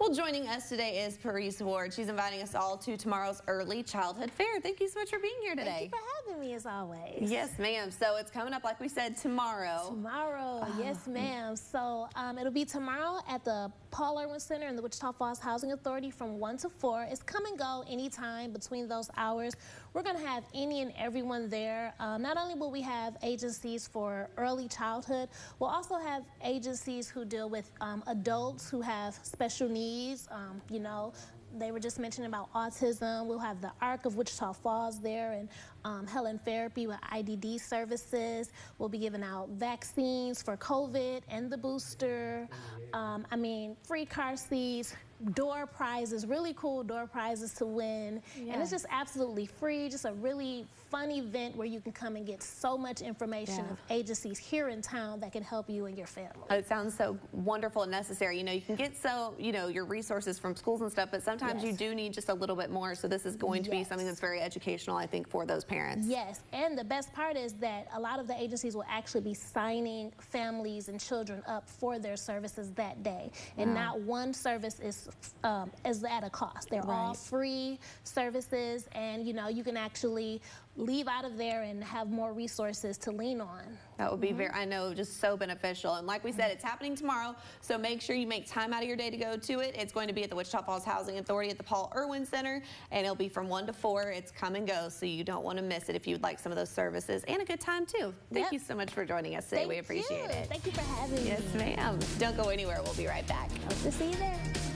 Well, joining us today is Parise Ward. She's inviting us all to tomorrow's early childhood fair. Thank you so much for being here today. Thank you for having me as always. Yes, ma'am. So it's coming up, like we said, tomorrow. Tomorrow, uh, yes, ma'am. So um, it'll be tomorrow at the Paul Irwin Center in the Wichita Falls Housing Authority from 1 to 4. It's come and go anytime between those hours. We're going to have any and everyone there. Um, not only will we have agencies for early childhood, we'll also have agencies who deal with um, adults who have special needs needs. Um, you know, they were just mentioning about autism. We'll have the ARC of Wichita Falls there and um, Helen Farabee with IDD services. We'll be giving out vaccines for COVID and the booster. Um, I mean, free car seats, door prizes, really cool door prizes to win. Yeah. And it's just absolutely free, just a really fun event where you can come and get so much information yeah. of agencies here in town that can help you and your family. Oh, it sounds so wonderful and necessary. You know, you can get so, you know, your resources from schools and stuff, but sometimes yes. you do need just a little bit more. So this is going to yes. be something that's very educational, I think, for those parents. Yes, and the best part is that a lot of the agencies will actually be signing families and children up for their services that day. And wow. not one service is um, is at a cost. They're right. all free services, and you know you can actually leave out of there and have more resources to lean on. That would be mm -hmm. very, I know, just so beneficial. And like we said, it's happening tomorrow, so make sure you make time out of your day to go to it. It's going to be at the Wichita Falls Housing Authority at the Paul Irwin Center, and it'll be from 1 to 4. It's come and go, so you don't want to miss it if you'd like some of those services and a good time, too. Thank yep. you so much for joining us today. Thank we appreciate you. it. Thank you for having yes, me. Yes, ma'am. Don't go anywhere. We'll be right back. Hope to see you there.